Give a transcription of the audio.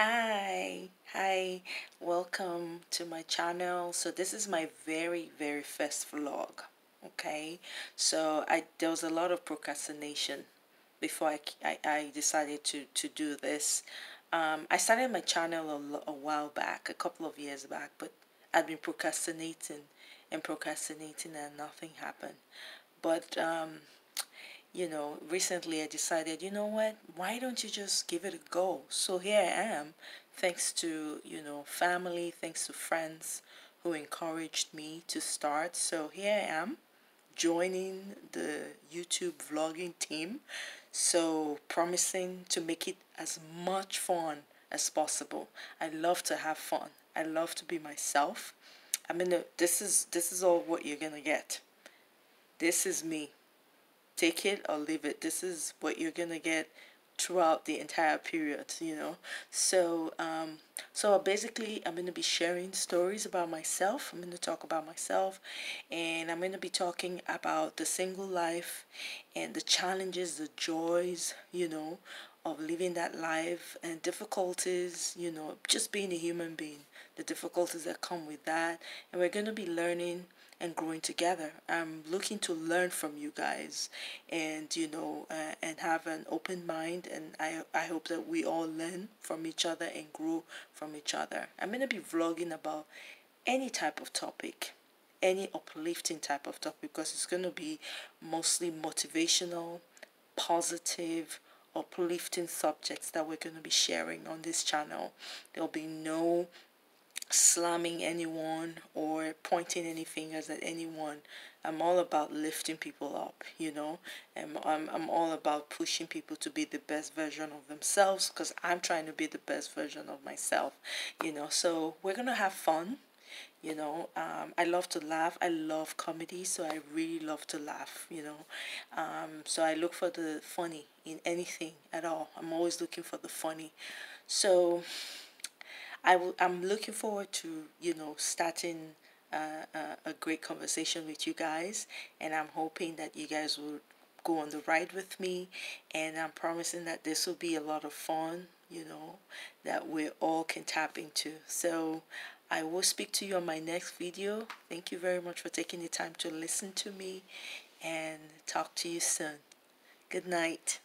Hi, hi, welcome to my channel. So this is my very, very first vlog. Okay, so I there was a lot of procrastination before I, I, I decided to, to do this. Um, I started my channel a, a while back, a couple of years back, but I've been procrastinating and procrastinating and nothing happened. But um, you know, recently I decided, you know what, why don't you just give it a go? So here I am, thanks to, you know, family, thanks to friends who encouraged me to start. So here I am, joining the YouTube vlogging team. So promising to make it as much fun as possible. I love to have fun. I love to be myself. I mean, this is this is all what you're gonna get. This is me take it or leave it. This is what you're gonna get throughout the entire period, you know. So, um, so basically, I'm gonna be sharing stories about myself. I'm gonna talk about myself, and I'm gonna be talking about the single life and the challenges, the joys, you know, of living that life and difficulties, you know, just being a human being, the difficulties that come with that, and we're gonna be learning and growing together. I'm looking to learn from you guys and, you know, uh, and have an open mind. And I, I hope that we all learn from each other and grow from each other. I'm going to be vlogging about any type of topic, any uplifting type of topic, because it's going to be mostly motivational, positive, uplifting subjects that we're going to be sharing on this channel. There'll be no slamming anyone or pointing any fingers at anyone. I'm all about lifting people up, you know. And I'm, I'm all about pushing people to be the best version of themselves because I'm trying to be the best version of myself, you know. So we're going to have fun, you know. Um, I love to laugh. I love comedy, so I really love to laugh, you know. Um, so I look for the funny in anything at all. I'm always looking for the funny. So I will, I'm looking forward to, you know, starting uh, a, a great conversation with you guys. And I'm hoping that you guys will go on the ride with me. And I'm promising that this will be a lot of fun, you know, that we all can tap into. So I will speak to you on my next video. Thank you very much for taking the time to listen to me and talk to you soon. Good night.